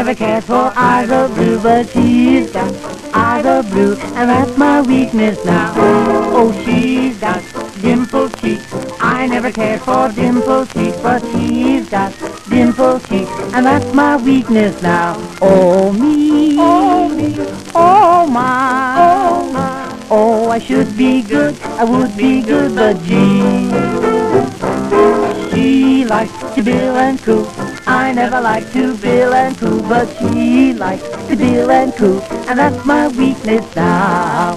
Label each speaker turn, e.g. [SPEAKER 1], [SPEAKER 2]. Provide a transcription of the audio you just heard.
[SPEAKER 1] never cared for eyes of blue, but she's got eyes of blue, and that's my weakness now. Oh, she's got dimpled cheeks. I never cared for dimpled cheeks, but she's got dimpled cheeks, and that's my weakness now. Oh me, oh me, oh my, oh my. Oh, I should be good, I would be good, but gee. She likes to bill and coo. I never like to bill and coo, but she likes to deal and coo, and that's my weakness now.